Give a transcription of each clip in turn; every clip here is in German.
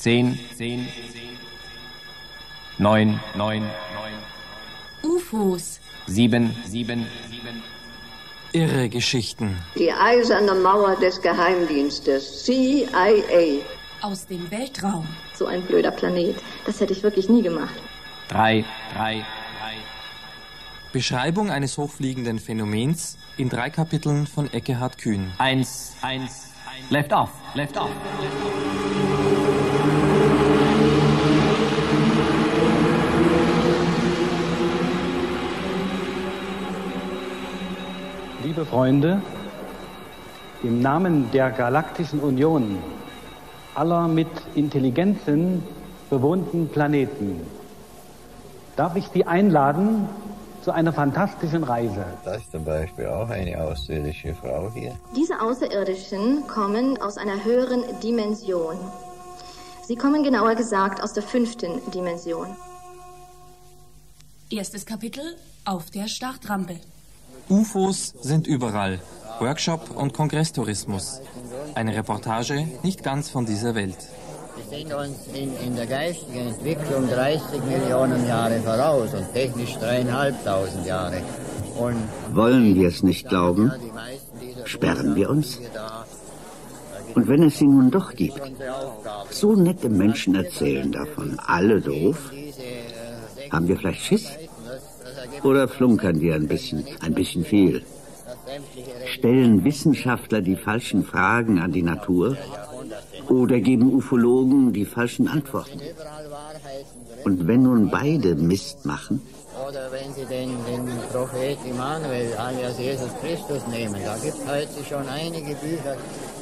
Zehn, zehn, neun, neun, neun, UFOs. sieben, sieben, sieben. Irre Geschichten. Die eiserne Mauer des Geheimdienstes, CIA. Aus dem Weltraum. So ein blöder Planet. Das hätte ich wirklich nie gemacht. Drei, drei, drei. Beschreibung eines hochfliegenden Phänomens in drei Kapiteln von Eckehard Kühn. Eins, eins, left off, left off. Liebe Freunde, im Namen der Galaktischen Union aller mit Intelligenzen bewohnten Planeten darf ich Sie einladen zu einer fantastischen Reise. Da ist zum Beispiel auch eine außerirdische Frau hier. Diese Außerirdischen kommen aus einer höheren Dimension. Sie kommen genauer gesagt aus der fünften Dimension. Erstes Kapitel auf der Startrampe. UFOs sind überall. Workshop und Kongresstourismus. Eine Reportage nicht ganz von dieser Welt. Wir sind uns in, in der geistigen Entwicklung 30 Millionen Jahre voraus und technisch dreieinhalbtausend Jahre. Und Wollen wir es nicht glauben? Sperren wir uns? Und wenn es sie nun doch gibt, so nette Menschen erzählen davon, alle doof, haben wir vielleicht Schiss? Oder flunkern wir ein bisschen, ein bisschen viel? Stellen Wissenschaftler die falschen Fragen an die Natur? Oder geben Ufologen die falschen Antworten? Und wenn nun beide Mist machen, Oder wenn Sie den, den Prophet Immanuel alias Jesus Christus nehmen, da gibt es heute schon einige Bücher,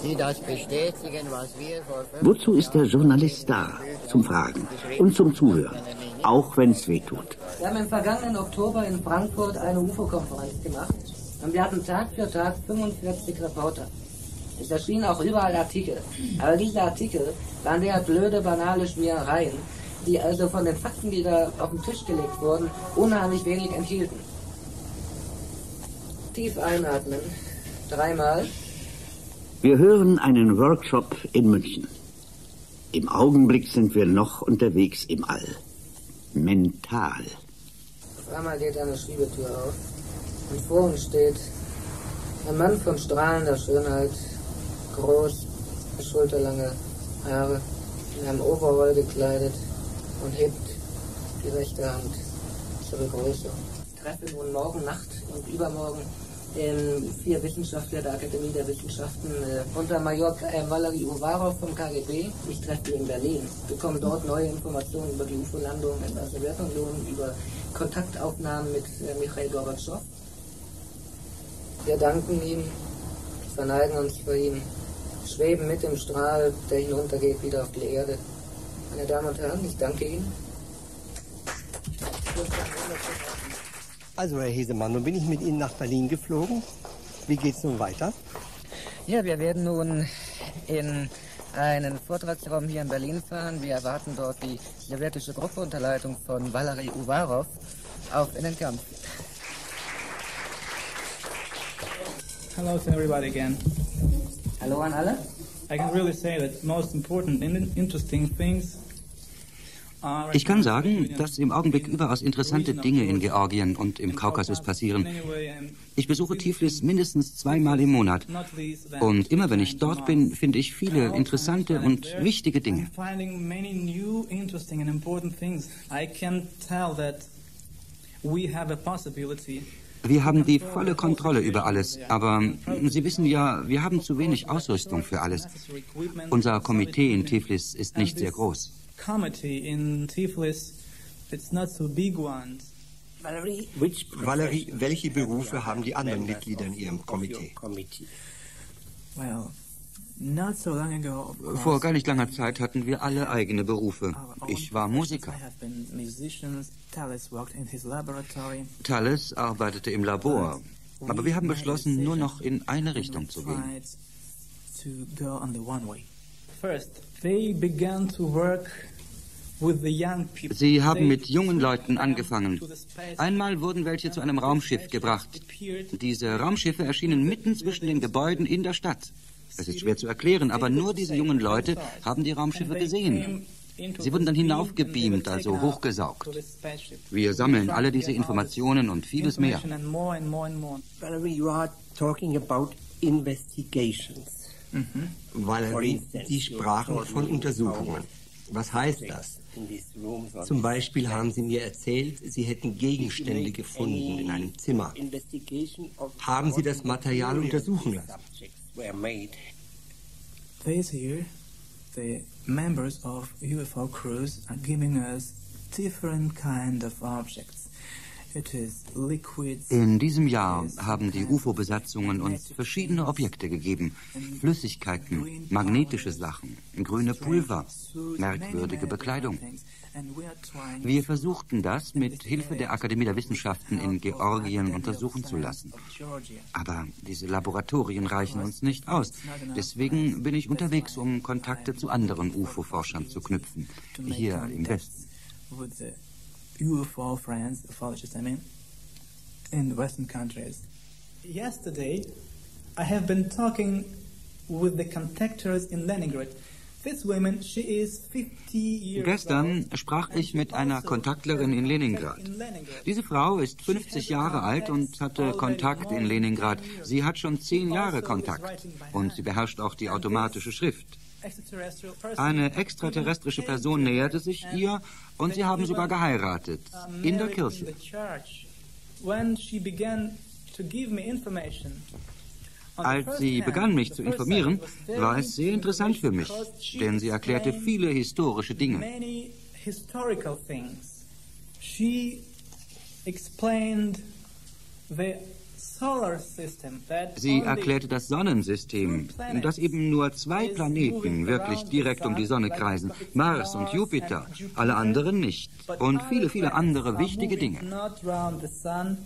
die das bestätigen, was wir vor wozu ist der Journalist da? Zum Fragen und zum Zuhören, auch wenn es weh tut. Wir haben im vergangenen Oktober in Frankfurt eine UFO-Konferenz gemacht und wir hatten Tag für Tag 45 Reporter. Es erschienen auch überall Artikel, aber diese Artikel waren eher blöde, banale Schmierereien, die also von den Fakten, die da auf den Tisch gelegt wurden, unheimlich wenig enthielten. Tief einatmen, dreimal. Wir hören einen Workshop in München. Im Augenblick sind wir noch unterwegs im All. Mental. Auf einmal geht eine Schiebetür auf und vor uns steht ein Mann von strahlender Schönheit, groß, schulterlange Haare, in einem Overall gekleidet und hebt die rechte Hand zur Begrüßung. Ich treffe nun morgen Nacht und übermorgen ähm, vier Wissenschaftler der Akademie der Wissenschaften äh, unter Major äh, Valery Uvarov vom KGB. Ich treffe die in Berlin, bekomme dort neue Informationen über die UFO-Landung in der Sowjetunion, über Kontaktaufnahmen mit äh, Michail Gorbatschow. Wir danken ihm, verneigen uns vor ihm, schweben mit dem Strahl, der hinuntergeht, wieder auf die Erde. Meine Damen und Herren, ich danke Ihnen. Also, Herr Hesemann, nun bin ich mit Ihnen nach Berlin geflogen. Wie geht's nun weiter? Ja, wir werden nun in einen Vortragsraum hier in Berlin fahren. Wir erwarten dort die sowjetische Gruppe unter Leitung von Valery Uvarov auf in den Kampf. Hello to everybody again. Hallo an alle. I can really say that most important and interesting things Ich kann sagen, dass im Augenblick überaus interessante Dinge in Georgien und im Kaukasus passieren. Ich besuche Tiflis mindestens zweimal im Monat. Und immer wenn ich dort bin, finde ich viele interessante und wichtige Dinge. Wir haben die volle Kontrolle über alles, aber Sie wissen ja, wir haben zu wenig Ausrüstung für alles. Unser Komitee in Tiflis ist nicht sehr groß. Committee in Tiflis. It's not so big one. Valerie? Valerie, welche Berufe haben die anderen Mitglieder in Ihrem Komitee? Well, not so long ago. of course, Vor gar nicht langer Zeit hatten wir alle eigene Berufe. Ich war Musiker. I have been musicians. Talis worked in his laboratory. Thales arbeitete im Labor. Aber wir haben beschlossen, nur noch in eine Richtung zu gehen. Tried to go on the one way. First, they began to work with the young people. Sie haben mit jungen Leuten angefangen. Einmal wurden welche zu einem Raumschiff gebracht. Diese Raumschiffe erschienen mitten zwischen den Gebäuden in der Stadt. Es ist schwer zu erklären, aber nur diese jungen Leute haben die Raumschiffe gesehen. Sie wurden dann hinaufgebeamt, also hochgesaugt. Wir sammeln alle diese Informationen und vieles mehr. Valerie, you are talking about investigations. Valerie, Sie sprachen von Untersuchungen. Was heißt das? Zum Beispiel haben Sie mir erzählt, Sie hätten Gegenstände gefunden in einem Zimmer. Haben Sie das Material untersuchen lassen? This year, the members of UFO crews are giving us different kind of objects. In diesem Jahr haben die UFO-Besatzungen uns verschiedene Objekte gegeben. Flüssigkeiten, magnetische Sachen, grüne Pulver, merkwürdige Bekleidung. Wir versuchten das mit Hilfe der Akademie der Wissenschaften in Georgien untersuchen zu lassen. Aber diese Laboratorien reichen uns nicht aus. Deswegen bin ich unterwegs, um Kontakte zu anderen UFO-Forschern zu knüpfen, hier im Westen. UFO friends, ufologists, I mean, in Western countries. Yesterday, I have been talking with the contactors in Leningrad. This woman, she is 50 years Gestern sprach ich mit einer Kontaktlerin in Leningrad. Diese Frau ist 50 Jahre alt und hatte Kontakt in Leningrad. Sie hat schon zehn Jahre Kontakt und sie beherrscht auch die automatische Schrift. Eine extraterrestrische Person näherte sich ihr und sie haben sogar geheiratet. In der Kirche. Als sie begann, mich zu informieren, war es sehr interessant für mich, denn sie erklärte viele historische Dinge. She explained the Sie erklärte das Sonnensystem, das eben nur zwei Planeten wirklich direkt um die Sonne kreisen, Mars und Jupiter, alle anderen nicht. Und viele, viele andere wichtige Dinge. not round the sun,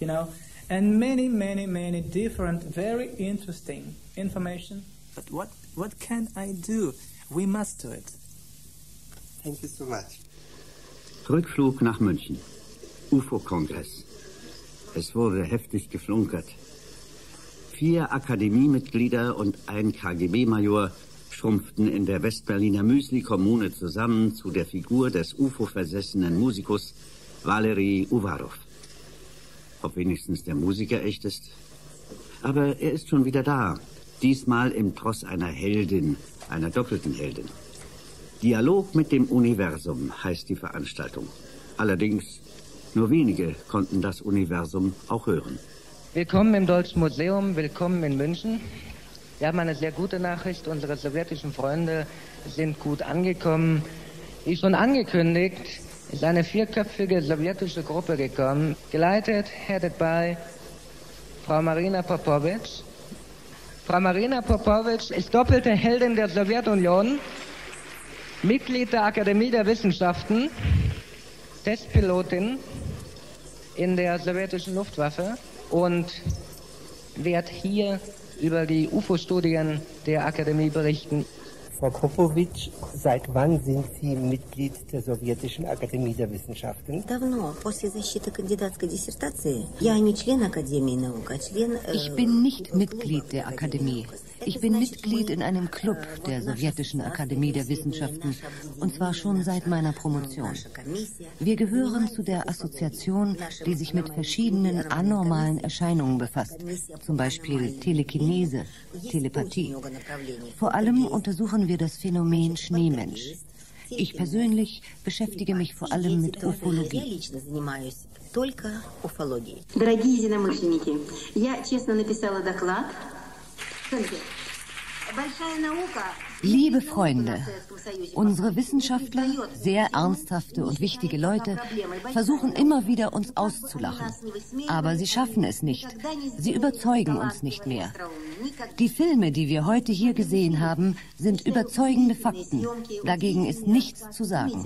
you know, and many, many, many different, very interesting information. But what what can I do? We must do it. Thank you so much. Rückflug nach München. UFO-Kongress. Es wurde heftig geflunkert. Vier Akademiemitglieder und ein KGB-Major schrumpften in der Westberliner Müsli-Kommune zusammen zu der Figur des UFO-versessenen Musikus Valery Uvarov. Ob wenigstens der Musiker echt ist? Aber er ist schon wieder da. Diesmal im Tross einer Heldin, einer doppelten Heldin. Dialog mit dem Universum heißt die Veranstaltung. Allerdings, nur wenige konnten das Universum auch hören. Willkommen im Deutschen Museum, willkommen in München. Wir haben eine sehr gute Nachricht. Unsere sowjetischen Freunde sind gut angekommen. Wie schon angekündigt, ist eine vierköpfige sowjetische Gruppe gekommen, geleitet, headed by Frau Marina Popovic. Frau Marina Popovic ist doppelte Heldin der Sowjetunion, Mitglied der Akademie der Wissenschaften, Testpilotin in der sowjetischen Luftwaffe und werde hier über die UFO-Studien der Akademie berichten. Frau Kopowitsch, seit wann sind Sie Mitglied der Sowjetischen Akademie der Wissenschaften? Ich bin nicht Mitglied der Akademie. Ich bin Mitglied in einem Club der Sowjetischen Akademie der Wissenschaften, und zwar schon seit meiner Promotion. Wir gehören zu der Assoziation, die sich mit verschiedenen anormalen Erscheinungen befasst, zum Beispiel Telekinese, Telepathie. Vor allem untersuchen wir das Phänomen Schneemensch. Ich persönlich beschäftige mich vor allem mit Я Ufologie. лично занимаюсь только уфологией. Дорогие единомышленники, я честно написала доклад. Liebe Freunde, unsere Wissenschaftler, sehr ernsthafte und wichtige Leute, versuchen immer wieder, uns auszulachen. Aber sie schaffen es nicht. Sie überzeugen uns nicht mehr. Die Filme, die wir heute hier gesehen haben, sind überzeugende Fakten. Dagegen ist nichts zu sagen.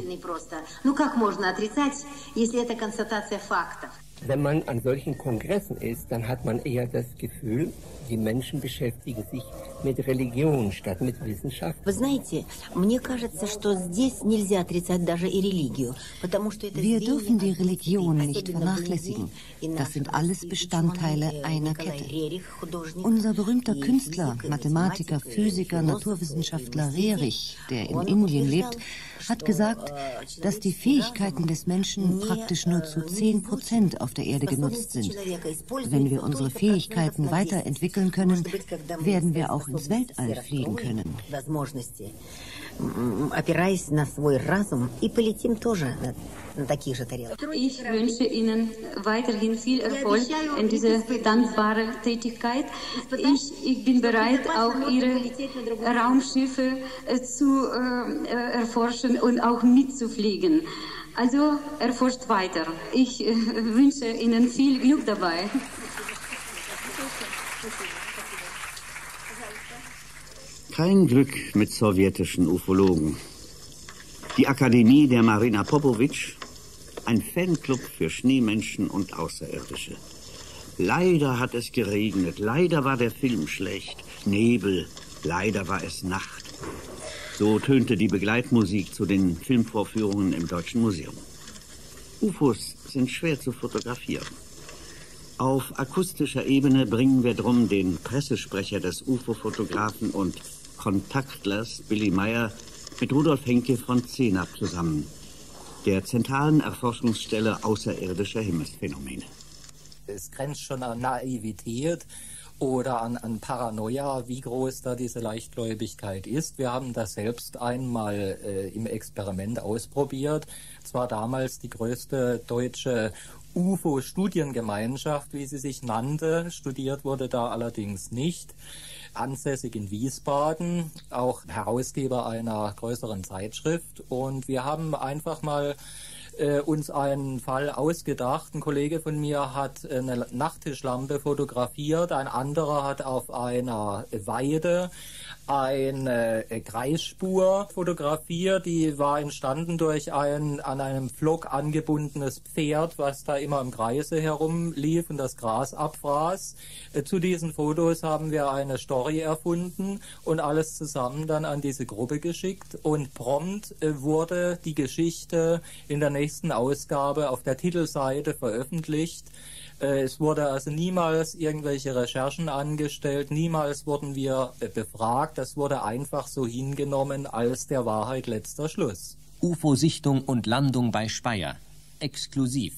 Wenn man an solchen Kongressen ist, dann hat man eher das Gefühl, die Menschen beschäftigen sich mit Religion statt mit Wissenschaft. Вы знаете, мне кажется, что здесь нельзя отрицать даже и религию, потому что это Wir звенья dürfen die одной Religion цепи, nicht особенно vernachlässigen. в Индии. Das sind alles Bestandteile einer Kette. Рерих, художник, Unser berühmter и Künstler, физик, и Mathematiker, математик, и Physiker, философ, Naturwissenschaftler и мистик. Rerich, der in Он Indien утверждал, lebt, hat gesagt, dass die Fähigkeiten des Menschen praktisch nur zu 10 Prozent auf der Erde genutzt sind. Wenn wir unsere Fähigkeiten weiterentwickeln können, werden wir auch ins Weltall fliegen können возможности, м, опираясь на свой разум, и полетим тоже на, на таких же тарелках. Ich wünsche Ihnen weiterhin viel Erfolg in dieser dankbaren Tätigkeit. Ich, ich bin bereit, auch Ihre Raumschiffe äh, zu äh, erforschen und auch mitzufliegen. Also erforscht weiter. Ich äh, wünsche Ihnen viel Glück dabei. Kein Glück mit sowjetischen Ufologen. Die Akademie der Marina Popovic, ein Fanclub für Schneemenschen und Außerirdische. Leider hat es geregnet, leider war der Film schlecht, Nebel, leider war es Nacht. So tönte die Begleitmusik zu den Filmvorführungen im Deutschen Museum. UFOs sind schwer zu fotografieren. Auf akustischer Ebene bringen wir drum den Pressesprecher des UFO-Fotografen und Kontaktlers Billy Meyer mit Rudolf Henke von CENAP zusammen, der zentralen Erforschungsstelle außerirdischer Himmelsphänomene. Es grenzt schon an Naivität oder an, an Paranoia, wie groß da diese Leichtgläubigkeit ist. Wir haben das selbst einmal äh, im Experiment ausprobiert. Zwar damals die größte deutsche UFO-Studiengemeinschaft, wie sie sich nannte. Studiert wurde da allerdings nicht. Ansässig in Wiesbaden, auch Herausgeber einer größeren Zeitschrift. Und wir haben einfach mal äh, uns einen Fall ausgedacht. Ein Kollege von mir hat eine Nachttischlampe fotografiert, ein anderer hat auf einer Weide eine Kreisspur fotografiert, die war entstanden durch ein an einem Pflock angebundenes Pferd, was da immer im Kreise herumlief und das Gras abfraß. Äh, Zu diesen Fotos haben wir eine Story erfunden und alles zusammen dann an diese Gruppe geschickt und prompt äh, wurde die Geschichte in der nächsten Ausgabe auf der Titelseite veröffentlicht. Äh, Es wurde also niemals irgendwelche Recherchen angestellt, niemals wurden wir befragt, das wurde einfach so hingenommen als der Wahrheit letzter Schluss. UFO-Sichtung und Landung bei Speyer. Exklusiv.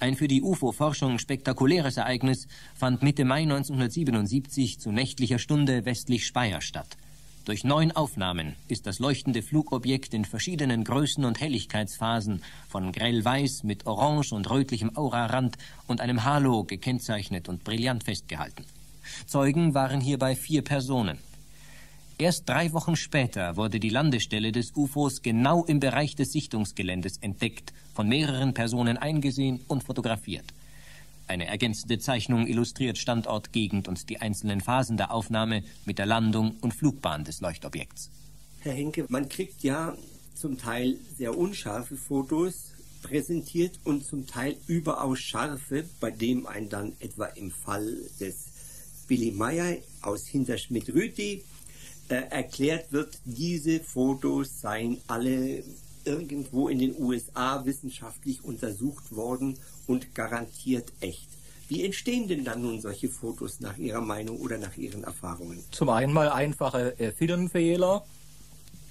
Ein für die UFO-Forschung spektakuläres Ereignis fand Mitte Mai 1977 zu nächtlicher Stunde westlich Speyer statt. Durch neun Aufnahmen ist das leuchtende Flugobjekt in verschiedenen Größen und Helligkeitsphasen von grellweiß mit orange und rötlichem Aurarand und einem Halo gekennzeichnet und brillant festgehalten. Zeugen waren hierbei vier Personen. Erst drei Wochen später wurde die Landestelle des UFOs genau im Bereich des Sichtungsgeländes entdeckt, von mehreren Personen eingesehen und fotografiert. Eine ergänzende Zeichnung illustriert Standort, Gegend und die einzelnen Phasen der Aufnahme mit der Landung und Flugbahn des Leuchtobjekts. Herr Henke, man kriegt ja zum Teil sehr unscharfe Fotos präsentiert und zum Teil überaus scharfe, bei dem ein dann etwa im Fall des Billy Meyer aus Hinterschmidt-Rüthi äh, erklärt wird, diese Fotos seien alle irgendwo in den USA wissenschaftlich untersucht worden und garantiert echt. Wie entstehen denn dann nun solche Fotos nach Ihrer Meinung oder nach Ihren Erfahrungen? Zum einen mal einfache äh, Filmfehler,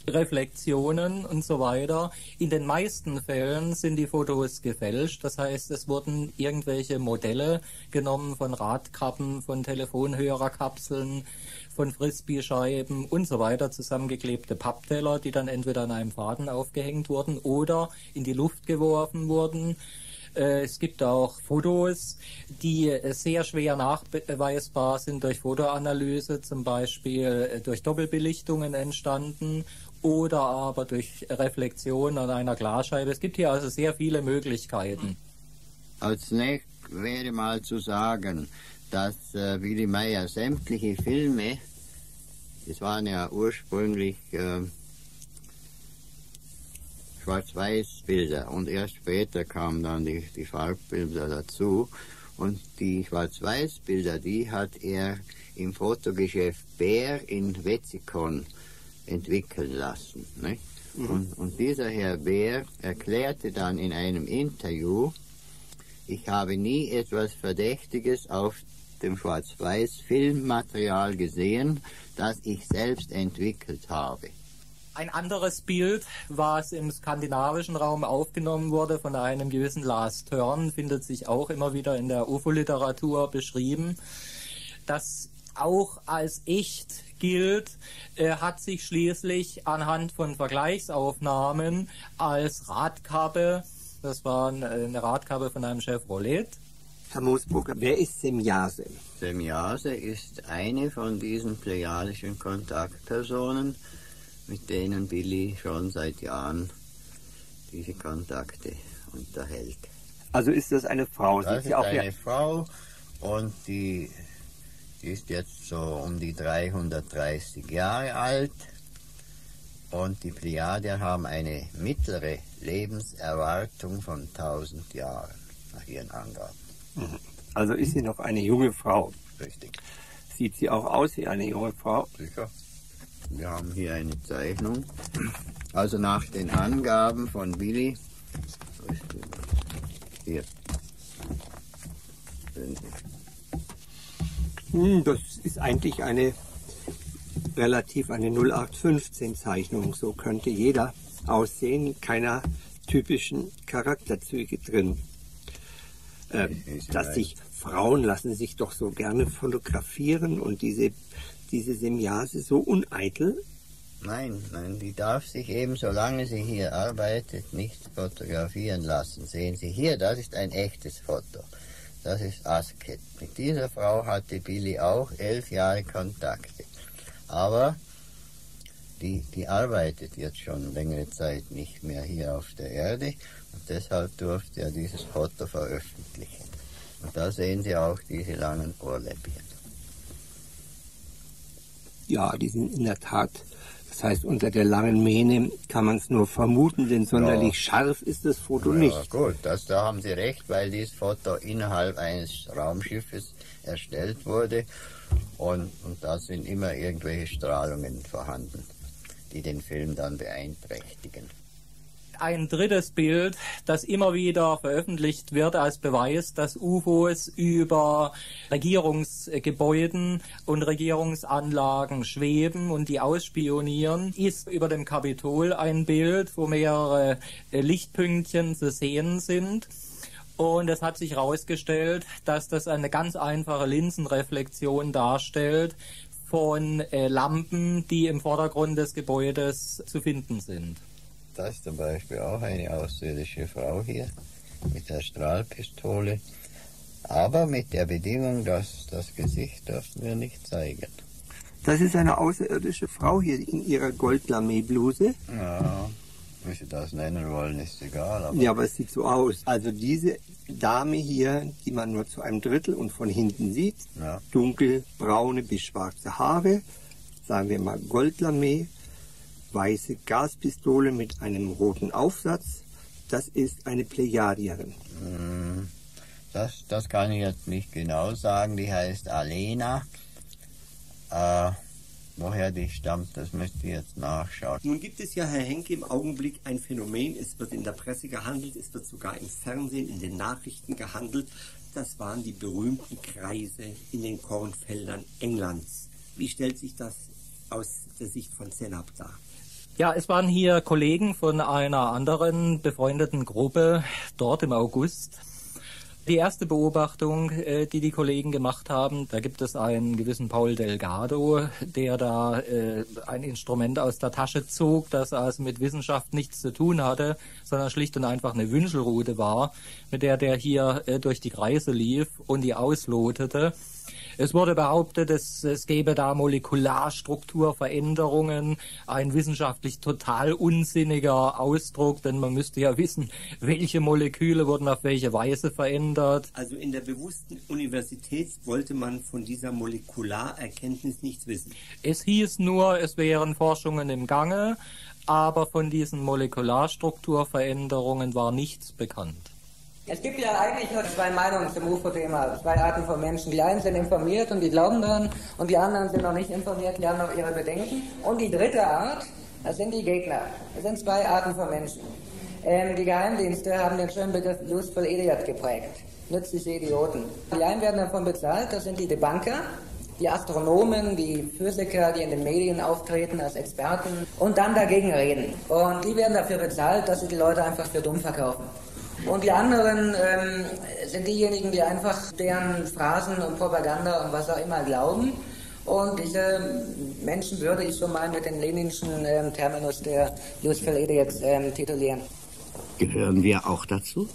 Reflexionen und so weiter. In den meisten Fällen sind die Fotos gefälscht. Das heißt, es wurden irgendwelche Modelle genommen von Radkappen, von Telefonhörerkapseln, von Frisbee-Scheiben und so weiter, zusammengeklebte Pappteller, die dann entweder an einem Faden aufgehängt wurden oder in die Luft geworfen wurden. Äh, Es gibt auch Fotos, die äh, sehr schwer nachweisbar sind durch Fotoanalyse, zum Beispiel äh, durch Doppelbelichtungen entstanden oder aber durch Reflexion an einer Glasscheibe. Es gibt hier also sehr viele Möglichkeiten. Als nächstes wäre mal zu sagen, dass äh, Willy Meyer sämtliche Filme, das waren ja ursprünglich äh, Schwarz-Weiß-Bilder und erst später kamen dann die, die Farbbilder dazu. Und die Schwarz-Weiß-Bilder, die hat er im Fotogeschäft Bär in Wetzikon entwickeln lassen. Nicht? Mhm. Und, und dieser Herr Bär erklärte dann in einem Interview, ich habe nie etwas Verdächtiges auf dem Schwarz-Weiß-Filmmaterial gesehen, das ich selbst entwickelt habe. Ein anderes Bild, was im skandinavischen Raum aufgenommen wurde von einem gewissen Lars Törn, findet sich auch immer wieder in der UFO-Literatur beschrieben. Das auch als echt gilt, äh, hat sich schließlich anhand von Vergleichsaufnahmen als Radkappe, das war eine Radkappe von einem Chevrolet. Herr Moosburger, wer ist Semjase? Semjase ist eine von diesen plejadischen Kontaktpersonen, mit denen Billy schon seit Jahren diese Kontakte unterhält. Also ist das eine Frau? Das ist eine Frau und die, die ist jetzt so um die 330 Jahre alt und die Pleiadier haben eine mittlere Lebenserwartung von 1000 Jahren nach ihren Angaben. Mhm. Also ist sie noch eine junge Frau? Richtig. Sieht sie auch aus wie eine junge Frau? Sicher. Wir haben hier eine Zeichnung. Also nach den Angaben von Billy. Hier. Hm, das ist eigentlich eine relativ eine 0815 Zeichnung. So könnte jeder aussehen. Keiner typischen Charakterzüge drin. Äh, dass sich Frauen lassen sich doch so gerne fotografieren und diese diese Semjase so uneitel? Nein, nein, die darf sich eben, solange sie hier arbeitet, nicht fotografieren lassen. Sehen Sie hier, das ist ein echtes Foto. Das ist Asket. Mit dieser Frau hatte Billy auch elf Jahre Kontakte. Aber die, die arbeitet jetzt schon längere Zeit nicht mehr hier auf der Erde und deshalb durfte er dieses Foto veröffentlichen. Und da sehen Sie auch diese langen Ohrläppchen. Ja, die sind in der Tat, das heißt, unter der langen Mähne kann man es nur vermuten, denn sonderlich ja. scharf ist das Foto ja, nicht. Gut, das, da haben Sie recht, weil dieses Foto innerhalb eines Raumschiffes erstellt wurde und, und da sind immer irgendwelche Strahlungen vorhanden, die den Film dann beeinträchtigen ein drittes Bild, das immer wieder veröffentlicht wird als Beweis, dass UFOs über Regierungsgebäuden und Regierungsanlagen schweben und die ausspionieren, ist über dem Kapitol ein Bild, wo mehrere äh, Lichtpünktchen zu sehen sind. Und es hat sich herausgestellt, dass das eine ganz einfache Linsenreflexion darstellt von äh, Lampen, die im Vordergrund des Gebäudes zu finden sind. Das ist zum Beispiel auch eine außerirdische Frau hier mit der Strahlpistole. Aber mit der Bedingung, dass das Gesicht dürfen wir nicht zeigen. Das ist eine außerirdische Frau hier in ihrer Goldlamé-Bluse. Ja, wie Sie das nennen wollen, ist egal. Aber ja, aber es sieht so aus. Also diese Dame hier, die man nur zu einem Drittel und von hinten sieht, ja. dunkelbraune bis schwarze Haare, sagen wir mal Goldlamé, weiße Gaspistole mit einem roten Aufsatz. Das ist eine Plejadierin. Hm, das, das kann ich jetzt nicht genau sagen. Die heißt Alena. Äh, woher die stammt, das müsste ich jetzt nachschauen. Nun gibt es ja, Herr Henke, im Augenblick ein Phänomen. Es wird in der Presse gehandelt, es wird sogar im Fernsehen, in den Nachrichten gehandelt. Das waren die berühmten Kreise in den Kornfeldern Englands. Wie stellt sich das aus der Sicht von Zenab dar? Ja, es waren hier Kollegen von einer anderen befreundeten Gruppe dort im August. Die erste Beobachtung, äh, die die Kollegen gemacht haben, da gibt es einen gewissen Paul Delgado, der da äh, ein Instrument aus der Tasche zog, das also mit Wissenschaft nichts zu tun hatte, sondern schlicht und einfach eine Wünschelrute war, mit der der hier äh, durch die Kreise lief und die auslotete. Es wurde behauptet, es, es gäbe da Molekularstrukturveränderungen, ein wissenschaftlich total unsinniger Ausdruck, denn man müsste ja wissen, welche Moleküle wurden auf welche Weise verändert. Also in der bewussten Universität wollte man von dieser Molekularerkenntnis nichts wissen. Es hieß nur, es wären Forschungen im Gange, aber von diesen Molekularstrukturveränderungen war nichts bekannt. Es gibt ja eigentlich nur zwei Meinungen zum UFO-Thema, zwei Arten von Menschen. Die einen sind informiert und die glauben daran und die anderen sind noch nicht informiert, die haben noch ihre Bedenken. Und die dritte Art, das sind die Gegner. Das sind zwei Arten von Menschen. Ähm, die Geheimdienste haben den schönen Begriff Useful Idiot geprägt. Nützliche Idioten. Die einen werden davon bezahlt, das sind die Debunker, die Astronomen, die Physiker, die in den Medien auftreten als Experten und dann dagegen reden. Und die werden dafür bezahlt, dass sie die Leute einfach für dumm verkaufen. Und die anderen ähm, sind diejenigen, die einfach deren Phrasen und Propaganda und was auch immer glauben. Und diese Menschen würde ich schon mal mit dem leninischen ähm, Terminus der Useful Idiots ähm, titulieren. Gehören wir auch dazu?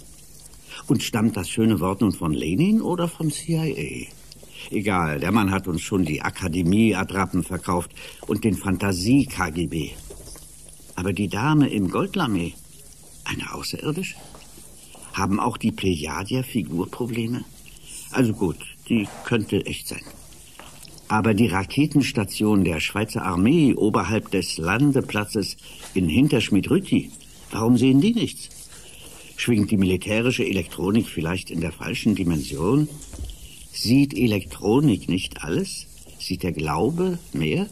Und stammt das schöne Wort nun von Lenin oder vom CIA? Egal, der Mann hat uns schon die Akademie-Attrappen verkauft und den Fantasie-KGB. Aber die Dame im Goldlamé, eine Außerirdische? Haben auch die Plejadier Figurprobleme? Also gut, die könnte echt sein. Aber die Raketenstation der Schweizer Armee oberhalb des Landeplatzes in Hinterschmidt-Rütti, warum sehen die nichts? Schwingt die militärische Elektronik vielleicht in der falschen Dimension? Sieht Elektronik nicht alles? Sieht der Glaube mehr?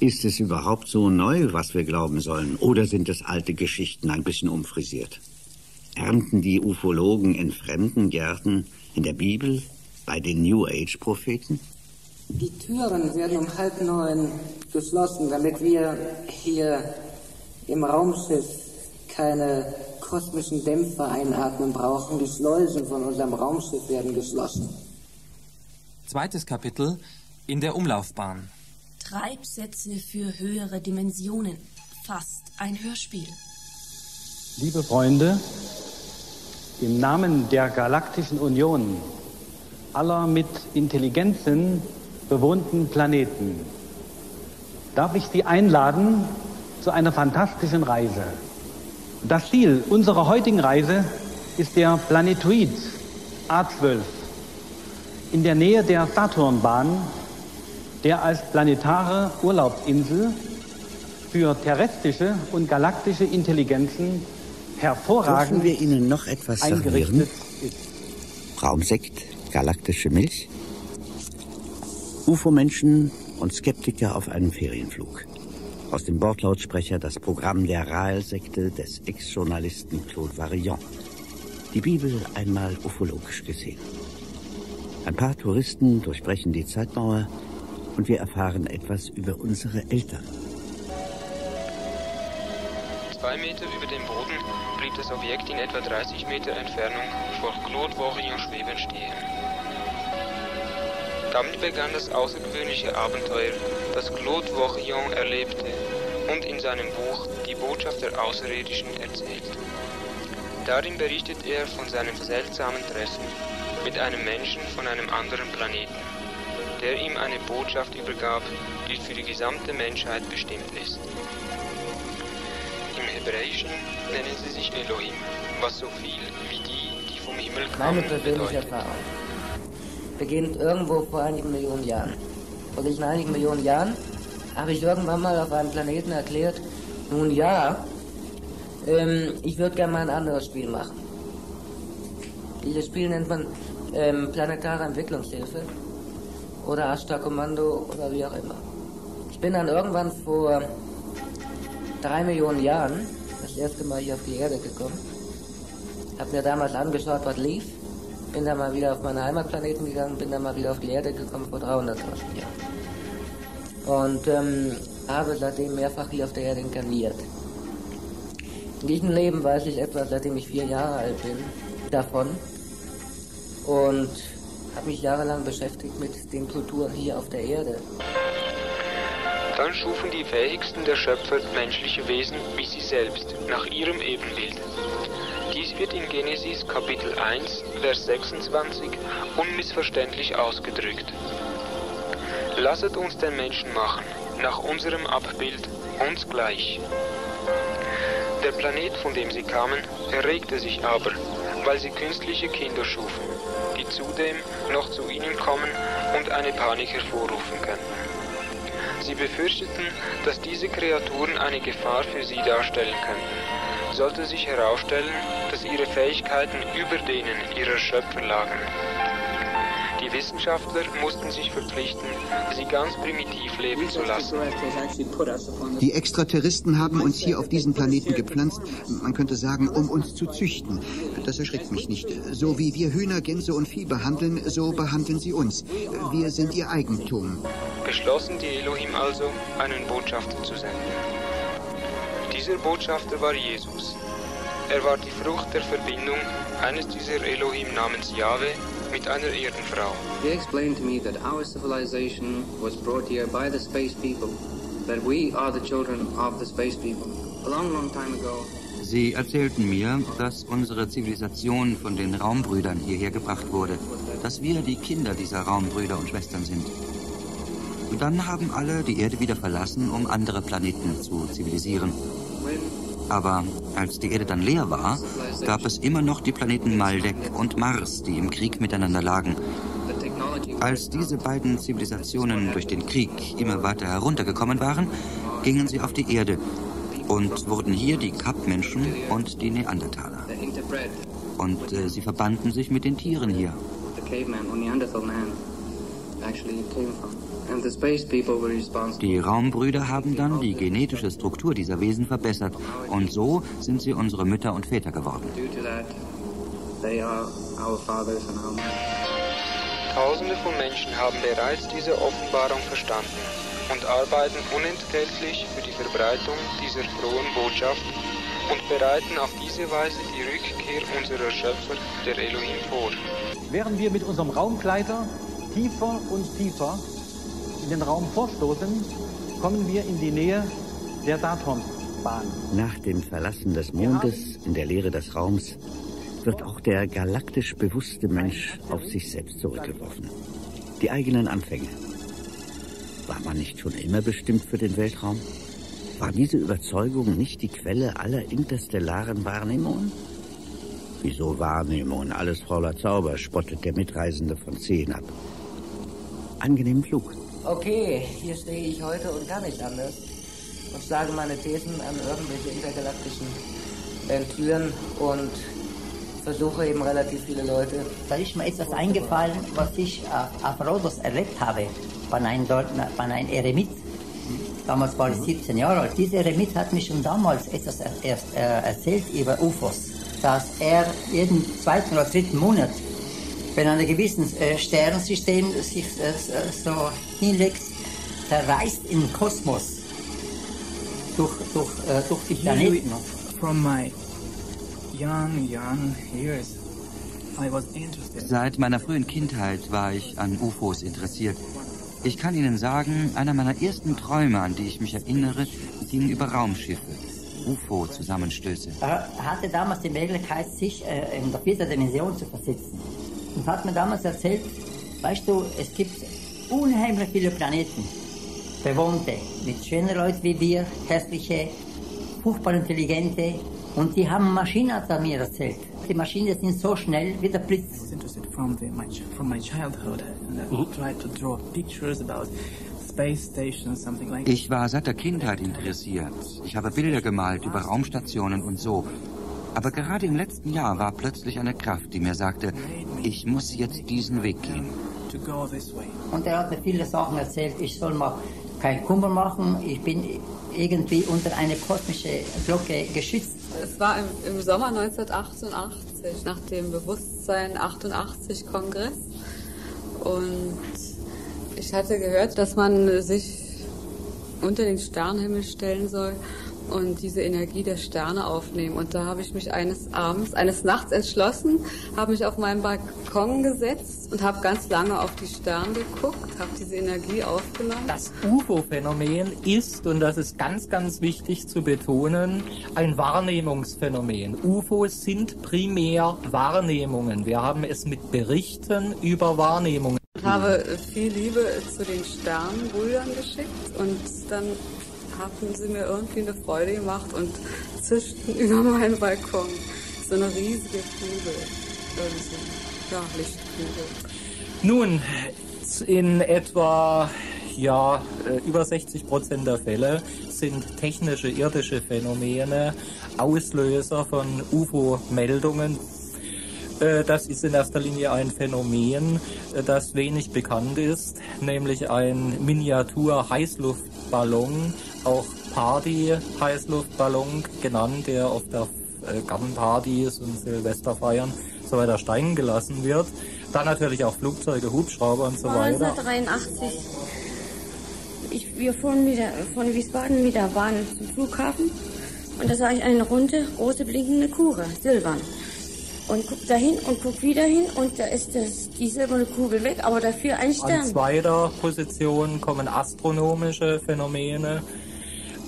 Ist es überhaupt so neu, was wir glauben sollen? Oder sind es alte Geschichten ein bisschen umfrisiert? Ernten die Ufologen in fremden Gärten, in der Bibel, bei den New Age-Propheten? Die Türen werden um halb neun geschlossen, damit wir hier im Raumschiff keine kosmischen Dämpfer einatmen brauchen. Die Schleusen von unserem Raumschiff werden geschlossen. Zweites Kapitel in der Umlaufbahn. Treibsätze für höhere Dimensionen. Fast ein Hörspiel. Liebe Freunde, im Namen der Galaktischen Union, aller mit Intelligenzen bewohnten Planeten, darf ich Sie einladen zu einer fantastischen Reise. Das Ziel unserer heutigen Reise ist der Planetoid A12 in der Nähe der Saturnbahn, der als planetare Urlaubsinsel für terrestrische und galaktische Intelligenzen hervorragend Dürfen wir Ihnen noch etwas servieren? Raumsekt, galaktische Milch? UFO-Menschen und Skeptiker auf einem Ferienflug. Aus dem Bordlautsprecher das Programm der Rael-Sekte des Ex-Journalisten Claude Varillon. Die Bibel einmal ufologisch gesehen. Ein paar Touristen durchbrechen die Zeitmauer und wir erfahren etwas über unsere Eltern. Zwei Meter über dem Boden blieb das Objekt in etwa 30 Meter Entfernung vor Claude Varillon schwebend stehen. Damit begann das außergewöhnliche Abenteuer, das Claude Varillon erlebte und in seinem Buch Die Botschaft der Außerirdischen erzählt. Darin berichtet er von seinem seltsamen Treffen mit einem Menschen von einem anderen Planeten, der ihm eine Botschaft übergab, die für die gesamte Menschheit bestimmt ist. Hebräischen nennen sie sich Elohim, was so viel wie die, die vom Himmel kamen, Meine persönliche bedeutet. Erfahrung beginnt irgendwo vor einigen Millionen Jahren. Vor diesen einigen Millionen Jahren habe ich irgendwann mal auf einem Planeten erklärt, nun ja, ähm, ich würde gerne mal ein anderes Spiel machen. Dieses Spiel nennt man ähm, planetare Entwicklungshilfe oder Ashtar-Kommando oder wie auch immer. Ich bin dann irgendwann vor drei Millionen Jahren das erste Mal hier auf die Erde gekommen, habe mir damals angeschaut, was lief, bin dann mal wieder auf meinen Heimatplaneten gegangen, bin dann mal wieder auf die Erde gekommen vor 300.000 Jahren. Und ähm, habe seitdem mehrfach hier auf der Erde inkarniert. In diesem Leben weiß ich etwa, seitdem ich vier Jahre alt bin, davon und habe mich jahrelang beschäftigt mit den Kulturen hier auf der Erde. Dann schufen die fähigsten der Schöpfer menschliche Wesen wie sie selbst, nach ihrem Ebenbild. Dies wird in Genesis Kapitel 1, Vers 26 unmissverständlich ausgedrückt. Lasset uns den Menschen machen, nach unserem Abbild, uns gleich. Der Planet, von dem sie kamen, erregte sich aber, weil sie künstliche Kinder schufen, die zudem noch zu ihnen kommen und eine Panik hervorrufen könnten. Sie befürchteten, dass diese Kreaturen eine Gefahr für sie darstellen könnten, sollte sich herausstellen, dass ihre Fähigkeiten über denen ihrer Schöpfer lagen. Die Wissenschaftler mussten sich verpflichten, sie ganz primitiv leben zu lassen. Die Extraterristen haben uns hier auf diesen Planeten gepflanzt, man könnte sagen, um uns zu züchten. Das erschreckt mich nicht. So wie wir Hühner, Gänse und Vieh behandeln, so behandeln sie uns. Wir sind ihr Eigentum. Beschlossen die Elohim also, einen Botschafter zu senden. Dieser Botschafter war Jesus. Er war die Frucht der Verbindung eines dieser Elohim namens Jahwe mit einer Erdenfrau. He explained to me that our civilization was brought here by the space people, that we are the children of the space people. A long, long time ago, Sie erzählten mir, dass unsere Zivilisation von den Raumbrüdern hierher gebracht wurde, dass wir die Kinder dieser Raumbrüder und Schwestern sind. Und dann haben alle die Erde wieder verlassen, um andere Planeten zu zivilisieren. Aber als die Erde dann leer war, gab es immer noch die Planeten Maldek und Mars, die im Krieg miteinander lagen. Als diese beiden Zivilisationen durch den Krieg immer weiter heruntergekommen waren, gingen sie auf die Erde und wurden hier die Kapmenschen und die Neandertaler. Und äh, sie verbanden sich mit den Tieren hier. the caveman or Neanderthal man actually came from. And the space people were responsible. Die Raumbrüder haben dann die genetische Struktur dieser Wesen verbessert und so sind sie unsere Mütter und Väter geworden. Tausende von Menschen haben bereits diese Offenbarung verstanden und arbeiten unentgeltlich für die Verbreitung dieser frohen Botschaft und bereiten auf diese Weise die Rückkehr unserer Schöpfer, der Elohim, vor. Während wir mit unserem Raumgleiter tiefer und tiefer in den Raum vorstoßen, kommen wir in die Nähe der Datumsbahn. Nach dem Verlassen des Mondes in der Leere des Raums wird auch der galaktisch bewusste Mensch auf sich selbst zurückgeworfen. Die eigenen Anfänge. War man nicht schon immer bestimmt für den Weltraum? War diese Überzeugung nicht die Quelle aller interstellaren Wahrnehmungen? Wieso Wahrnehmungen? Alles voller Zauber, spottet der Mitreisende von Zehn ab. Angenehmen Flug. Okay, hier stehe ich heute und gar nicht anders und schlage meine Thesen an irgendwelche intergalaktischen äh, Türen und versuche eben relativ viele Leute. Da ist mir etwas eingefallen, was ich äh, auf Rhodos erlebt habe, bei einem, bei einem Eremit. Damals war ich 17 Jahre alt. Dieser Eremit hat mir schon damals etwas er, er, äh, erzählt über UFOs, dass er jeden zweiten oder dritten Monat, wenn ein gewisses äh, Sternensystem sich äh, so hinlegt, verreist in den Kosmos durch, durch, äh, durch die Planeten. From my young, young years, I was interested. Seit meiner frühen Kindheit war ich an UFOs interessiert. Ich kann Ihnen sagen, einer meiner ersten Träume, an die ich mich erinnere, ging über Raumschiffe, UFO-Zusammenstöße. Er hatte damals die Möglichkeit, sich in der vierten Dimension zu versetzen. Und hat mir damals erzählt, weißt du, es gibt unheimlich viele Planeten, bewohnte, mit schönen Leuten wie wir, hässliche, furchtbar intelligente, und die haben Maschinen, hat er mir erzählt. Die Maschinen sind so schnell wie der Blitz. I was interested from, the, my, ch- from my childhood and I tried to draw pictures about space stations, something like Ich war seit der Kindheit interessiert. Ich habe Bilder gemalt über Raumstationen und so. Aber gerade im letzten Jahr war plötzlich eine Kraft, die mir sagte, ich muss jetzt diesen Weg gehen. to go this way. Und er hat mir viele Sachen erzählt. Ich soll mal keinen Kummer machen. Ich bin irgendwie unter eine kosmische Glocke geschützt. Es war im, im Sommer 1988, nach dem Bewusstsein 88 Kongress. Und ich hatte gehört, dass man sich unter den Sternenhimmel stellen soll und diese Energie der Sterne aufnehmen. Und da habe ich mich eines Abends, eines Nachts entschlossen, habe mich auf meinen Balkon gesetzt und habe ganz lange auf die Sterne geguckt, habe diese Energie aufgenommen. Das UFO-Phänomen ist, und das ist ganz, ganz wichtig zu betonen, ein Wahrnehmungsphänomen. UFOs sind primär Wahrnehmungen. Wir haben es mit Berichten über Wahrnehmungen. Ich habe viel Liebe zu den Sternenbrüdern geschickt und dann hatten sie mir irgendwie eine Freude gemacht und zischten über meinen Balkon. So eine riesige Kugel. Irgendwie. Ja, Lichtkugel. Nun, in etwa Ja, äh, über 60 Prozent der Fälle sind technische irdische Phänomene Auslöser von UFO-Meldungen. Äh, das ist in erster Linie ein Phänomen, äh, das wenig bekannt ist, nämlich ein Miniatur-Heißluftballon, auch Party-Heißluftballon genannt, der auf der Gartenpartys und Silvesterfeiern so weiter steigen gelassen wird. Dann natürlich auch Flugzeuge, Hubschrauber und so weiter. 1983. Ich, wir fuhren wieder von Wiesbaden mit der Bahn zum Flughafen und da sah ich eine runde, große blinkende Kugel, silbern. Und guck dahin und guck wieder hin und da ist das, die silberne Kugel weg, aber dafür ein Stern. An zweiter Position kommen astronomische Phänomene.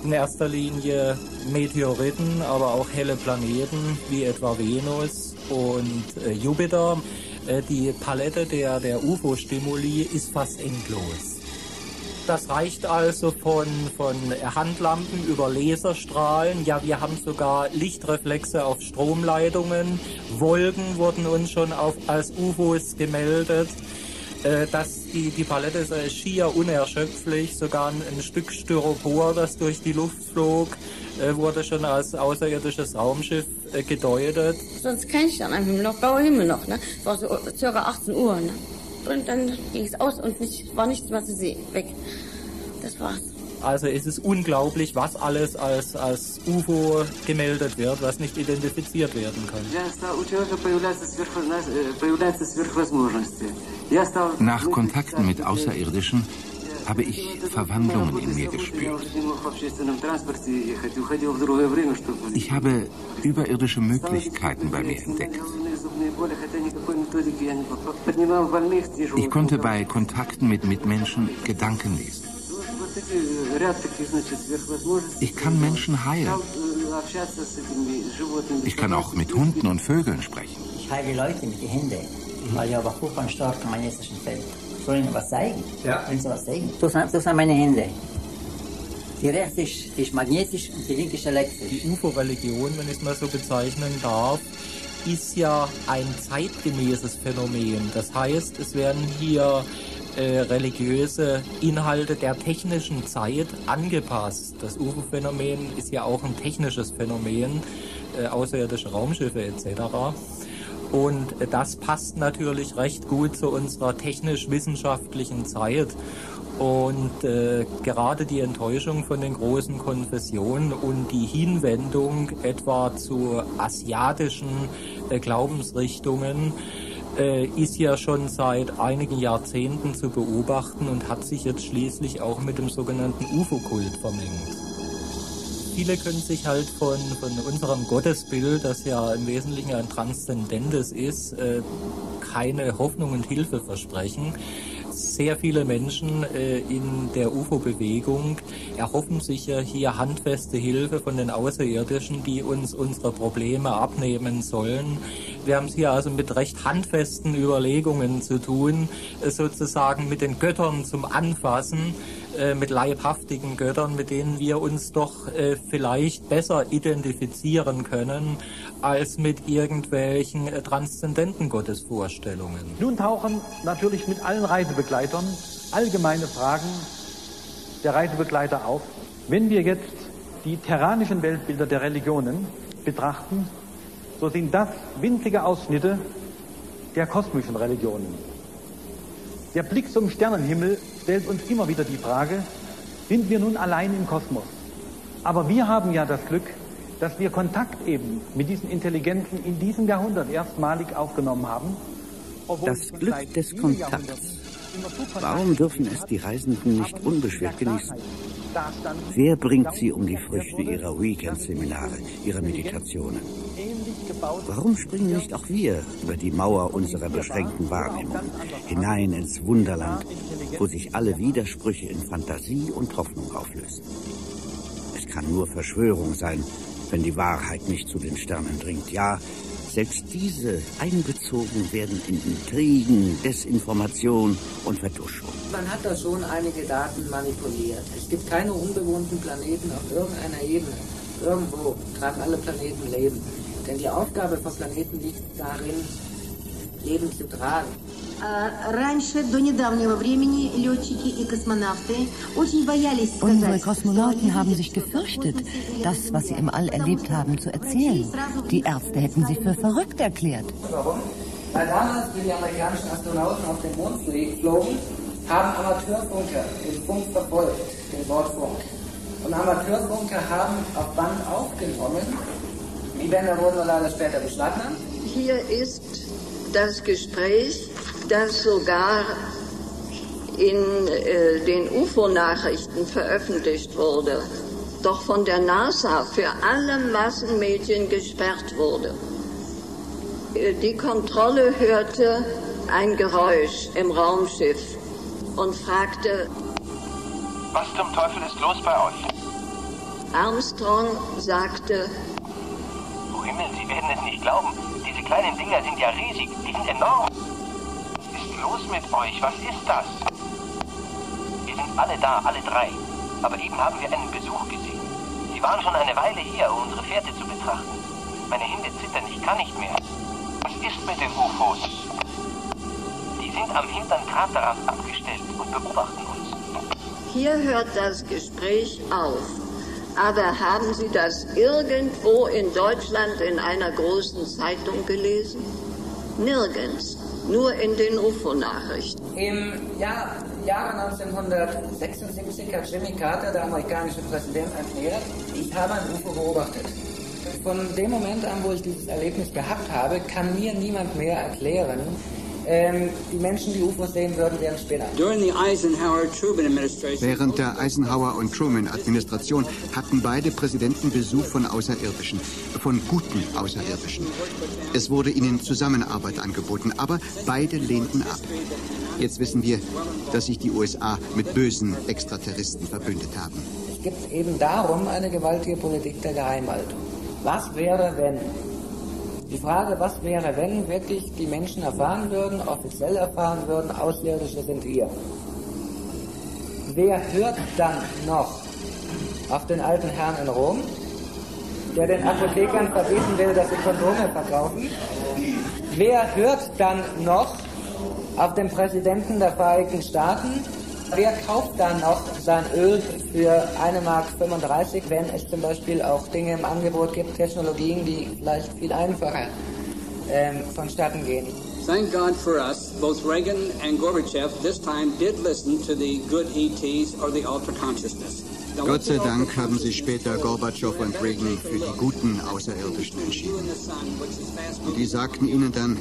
In erster Linie Meteoriten, aber auch helle Planeten wie etwa Venus und äh, Jupiter. Äh, die Palette der, der UFO-Stimuli ist fast endlos. Das reicht also von, von Handlampen über Laserstrahlen. Ja, wir haben sogar Lichtreflexe auf Stromleitungen. Wolken wurden uns schon auf, als UFOs gemeldet. Äh, das, die, die Palette ist schier unerschöpflich. Sogar ein, ein Stück Styropor, das durch die Luft flog, äh, wurde schon als außerirdisches Raumschiff äh, gedeutet. Sonst kein Stern am Himmel, noch blauer Himmel noch. Ne? War so circa 18 Uhr. Ne? Und dann ging es aus und nicht, war nichts mehr zu sehen. Weg. Das war's. Also es ist unglaublich, was alles als, als UFO gemeldet wird, was nicht identifiziert werden kann. Nach Kontakten mit Außerirdischen habe ich Verwandlungen in mir gespürt. Ich habe überirdische Möglichkeiten bei mir entdeckt. Ich konnte bei Kontakten mit Mitmenschen Gedanken lesen. Ich kann Menschen heilen. Ich kann auch mit Hunden und Vögeln sprechen. Ich heile Leute mit den Händen, weil ich aber furchtbar stark am magnetischen Feld. Soll ich Ihnen was zeigen? Ja. Wollen Sie was zeigen? Das sind, das sind meine Hände. Die rechte ist, ist magnetisch und die linke ist elektrisch. Die UFO-Religion, wenn ich es mal so bezeichnen darf, ist ja ein zeitgemäßes Phänomen. Das heißt, es werden hier äh, religiöse Inhalte der technischen Zeit angepasst. Das UFO-Phänomen ist ja auch ein technisches Phänomen, äh, außerirdische Raumschiffe etc. Und das passt natürlich recht gut zu unserer technisch-wissenschaftlichen Zeit. Und äh, gerade die Enttäuschung von den großen Konfessionen und die Hinwendung etwa zu asiatischen äh, Glaubensrichtungen äh, ist ja schon seit einigen Jahrzehnten zu beobachten und hat sich jetzt schließlich auch mit dem sogenannten UFO-Kult vermengt. Viele können sich halt von, von unserem Gottesbild, das ja im Wesentlichen ein transzendentes ist, äh, keine Hoffnung und Hilfe versprechen sehr viele Menschen äh, in der UFO-Bewegung erhoffen sich ja hier handfeste Hilfe von den Außerirdischen, die uns unsere Probleme abnehmen sollen. Wir haben es hier also mit recht handfesten Überlegungen zu tun, äh, sozusagen mit den Göttern zum Anfassen äh, mit leibhaftigen Göttern, mit denen wir uns doch äh, vielleicht besser identifizieren können als mit irgendwelchen transzendenten Gottesvorstellungen. Nun tauchen natürlich mit allen Reisebegleitern allgemeine Fragen der Reisebegleiter auf. Wenn wir jetzt die terranischen Weltbilder der Religionen betrachten, so sind das winzige Ausschnitte der kosmischen Religionen. Der Blick zum Sternenhimmel stellt uns immer wieder die Frage, sind wir nun allein im Kosmos? Aber wir haben ja das Glück, dass wir Kontakt eben mit diesen Intelligenzen in diesem Jahrhundert erstmalig aufgenommen haben. Das Glück des Kontakts. Warum dürfen es die Reisenden nicht unbeschwert genießen? Wer bringt sie um die Früchte ihrer Weekend-Seminare, ihrer Meditationen? Warum springen nicht auch wir über die Mauer unserer beschränkten Wahrnehmung hinein ins Wunderland, wo sich alle Widersprüche in Fantasie und Hoffnung auflösen? Es kann nur Verschwörung sein, wenn die Wahrheit nicht zu den Sternen dringt. Ja, selbst diese einbezogen werden in Intrigen, Desinformation und Verduschung. Man hat da schon einige Daten manipuliert. Es gibt keine unbewohnten Planeten auf irgendeiner Ebene. Irgendwo tragen alle Planeten Leben. Denn die Aufgabe von Planeten liegt darin, Leben zu tragen. Unsere Kosmonauten haben sich gefürchtet, das, was sie im All erlebt haben, zu erzählen. Die Ärzte hätten sie für verrückt erklärt. Warum? Weil damals, wie die amerikanischen Astronauten auf den Mond flogen, haben Amateurfunker den Funk verfolgt, den Bordfunk. Und Amateurfunker haben auf Band aufgenommen, die Bänder wurden leider später beschlagnahmt. Hier ist das Gespräch, das sogar in äh, den UFO-Nachrichten veröffentlicht wurde, doch von der NASA für alle Massenmedien gesperrt wurde. Äh, die Kontrolle hörte ein Geräusch im Raumschiff und fragte, was zum Teufel ist los bei euch? Armstrong sagte, Himmel, Sie werden es nicht glauben. Diese kleinen Dinger sind ja riesig, die sind enorm. Was ist los mit euch? Was ist das? Wir sind alle da, alle drei. Aber eben haben wir einen Besuch gesehen. Sie waren schon eine Weile hier, um unsere Fährte zu betrachten. Meine Hände zittern, ich kann nicht mehr. Was ist mit den UFOs? Die sind am hinteren Kraterrand abgestellt und beobachten uns. hier hört das Gespräch auf. Aber haben Sie das irgendwo in Deutschland in einer großen Zeitung gelesen? Nirgends, nur in den UFO-Nachrichten. Im Jahr, Jahre 1976 hat Jimmy Carter, der amerikanische Präsident, erklärt, ich habe ein UFO beobachtet. Von dem Moment an, wo ich dieses Erlebnis gehabt habe, kann mir niemand mehr erklären, ähm, die Menschen, die UFOs sehen würden, wären Spinner. During the Eisenhower-Truman administration, Während der Eisenhower- und Truman-Administration hatten beide Präsidenten Besuch von Außerirdischen, von guten Außerirdischen. Es wurde ihnen Zusammenarbeit angeboten, aber beide lehnten ab. Jetzt wissen wir, dass sich die USA mit bösen Extraterroristen verbündet haben. Es gibt eben darum eine gewaltige Politik der Geheimhaltung. Was wäre, wenn? Die Frage, was wäre, wenn wirklich die Menschen erfahren würden, offiziell erfahren würden, Außerirdische sind hier. Wer hört dann noch auf den alten Herrn in Rom, der den Apothekern verbieten will, dass sie Kondome verkaufen? Wer hört dann noch auf den Präsidenten der Vereinigten Staaten? Wer kauft dann noch sein Öl für 1,35 Mark, wenn es zum Beispiel auch Dinge im Angebot gibt, Technologien, die vielleicht viel einfacher ähm, vonstatten gehen? thank God for us, both Reagan and Gorbachev this time did listen to the good ETs or the ultra consciousness. Gott sei Dank haben sich später Gorbatschow und Reagan für die guten Außerirdischen entschieden. Und die sagten ihnen dann,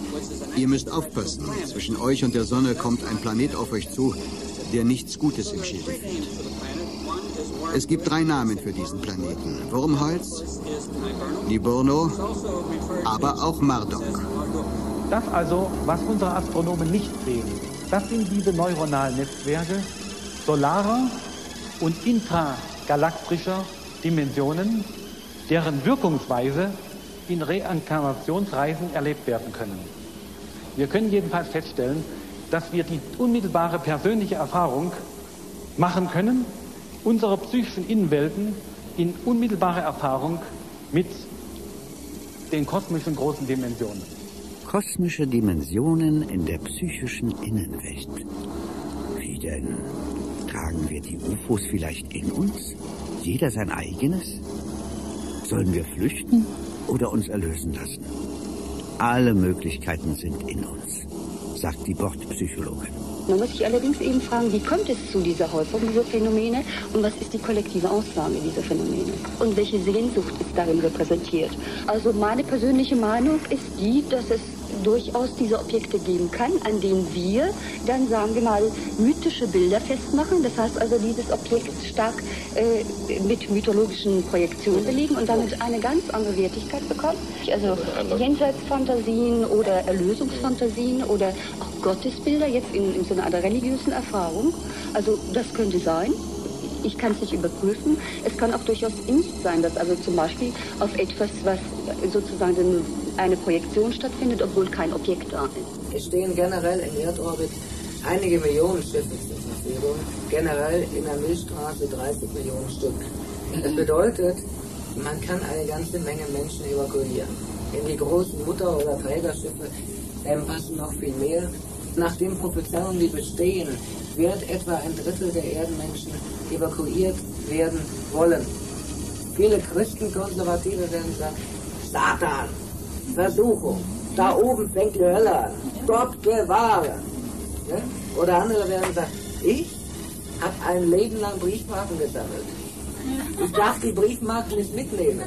ihr müsst aufpassen, zwischen euch und der Sonne kommt ein Planet auf euch zu, der nichts Gutes im Schilde führt. Es gibt drei Namen für diesen Planeten. Wurmholz, Liburno, aber auch Marduk. Das also, was unsere Astronomen nicht sehen, das sind diese neuronalen Netzwerke solarer und intragalaktischer Dimensionen, deren Wirkungsweise in Reinkarnationsreisen erlebt werden können. Wir können jedenfalls feststellen, dass wir die unmittelbare persönliche Erfahrung machen können, unsere psychischen Innenwelten in unmittelbare Erfahrung mit den kosmischen großen Dimensionen. Kosmische Dimensionen in der psychischen Innenwelt. Wie denn? Tragen wir die UFOs vielleicht in uns? Jeder sein eigenes? Sollen wir flüchten oder uns erlösen lassen? Alle Möglichkeiten sind in uns, sagt die Bordpsychologin. Man muss sich allerdings eben fragen, wie kommt es zu dieser Häufung dieser Phänomene und was ist die kollektive Aussage dieser Phänomene und welche Sehnsucht ist darin repräsentiert. Also meine persönliche Meinung ist die, dass es durchaus diese Objekte geben kann, an denen wir dann, sagen wir mal, mythische Bilder festmachen. Das heißt also, dieses Objekt stark äh, mit mythologischen Projektionen belegen und damit eine ganz andere Wertigkeit bekommt. Also Jenseitsfantasien oder Erlösungsfantasien oder auch Gottesbilder jetzt in, in so einer Art religiösen Erfahrung. Also das könnte sein. Ich kann es nicht überprüfen. Es kann auch durchaus nicht sein, dass also zum Beispiel auf etwas, was sozusagen eine Projektion stattfindet, obwohl kein Objekt da ist. Es stehen generell im Erdorbit einige Millionen Schiffe zur Verfügung, generell in der Milchstraße 30 Millionen Stück. Das bedeutet, man kann eine ganze Menge Menschen evakuieren. In die großen Mutter- oder Trägerschiffe ähm, passen noch viel mehr. Nach den Prophezeiungen, die bestehen, wird etwa ein Drittel der Erdenmenschen evakuiert werden wollen. Viele Christenkonservative werden sagen, Satan, Versuchung, da oben fängt die Hölle an, Gott bewahre. Ja? Oder andere werden sagen, ich habe ein Leben lang Briefmarken gesammelt. Ich darf die Briefmarken nicht mitnehmen.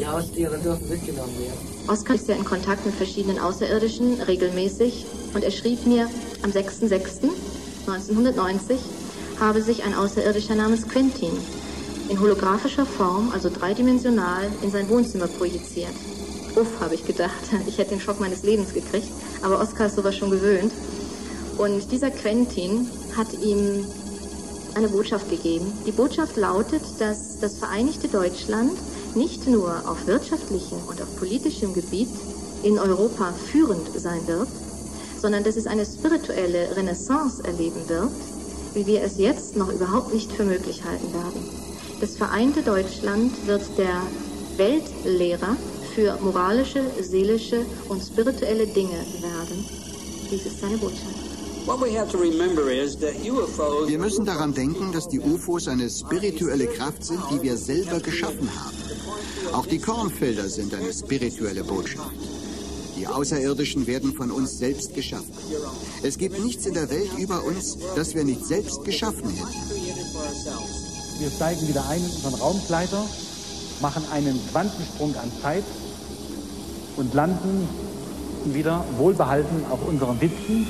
Die Haustiere dürfen mitgenommen werden. Oskar ist ja in Kontakt mit verschiedenen Außerirdischen regelmäßig und er schrieb mir am 6.6.1990 habe sich ein Außerirdischer namens Quentin in holographischer Form, also dreidimensional, in sein Wohnzimmer projiziert. Uff, habe ich gedacht. Ich hätte den Schock meines Lebens gekriegt, aber Oskar ist sowas schon gewöhnt. Und dieser Quentin hat ihm eine Botschaft gegeben. Die Botschaft lautet, dass das Vereinigte Deutschland nicht nur auf wirtschaftlichem und auf politischem Gebiet in Europa führend sein wird, sondern dass es eine spirituelle Renaissance erleben wird, wie wir es jetzt noch überhaupt nicht für möglich halten werden. Das vereinte Deutschland wird der Weltlehrer für moralische, seelische und spirituelle Dinge werden. Dies ist seine Botschaft. Wir müssen daran denken, dass die UFOs eine spirituelle Kraft sind, die wir selber geschaffen haben. Auch die Kornfelder sind eine spirituelle Botschaft. Die Außerirdischen werden von uns selbst geschaffen. Es gibt nichts in der Welt über uns, das wir nicht selbst geschaffen hätten. Wir steigen wieder ein in unseren Raumgleiter, machen einen Quantensprung an Zeit und landen wieder wohlbehalten auf unserem Witzen